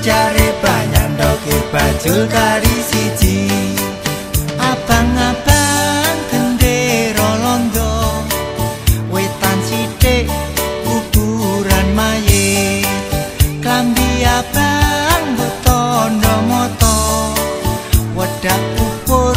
cari banyak doke baju kari siji Abang-abang gendero londo Wetan sidi kuburan maye Klambi abang butono moto Wadah kubur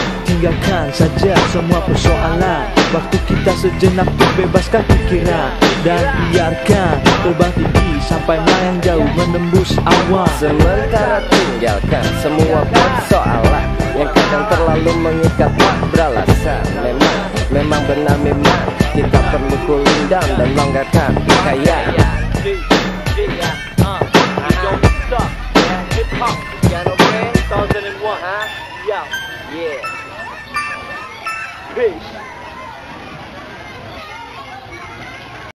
tinggalkan saja semua persoalan Waktu kita sejenak terbebaskan bebaskan pikiran Dan biarkan terbang tinggi sampai melayang jauh menembus awan Sementara tinggalkan semua persoalan Yang kadang terlalu mengikat tak beralasan Memang, memang benar memang Kita perlu cool dan longgarkan kekayaan vez.